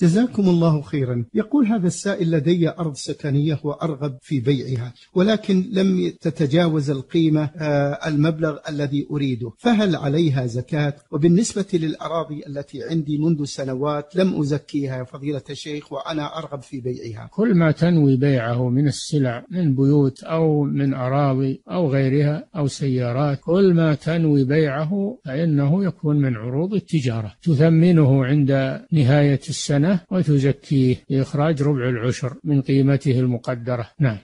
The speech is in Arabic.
جزاكم الله خيرا. يقول هذا السائل لدي أرض سكنية وأرغب في بيعها ولكن لم تتجاوز القيمة آه، المبلغ الذي أريده. فهل عليها زكاة؟ وبالنسبة للأراضي التي عندي منذ سنوات لم أزكيها فضيلة الشيخ وأنا أرغب في بيعها. كل ما تنوي بيعه من السلع من بيوت أو من أراضي أو غيرها أو سيارات كل ما تنوي بيعه فإنه يكون من عروض التجارة. تثمنه عند نهاية السنة وتزكيه بإخراج ربع العشر من قيمته المقدرة. نعم.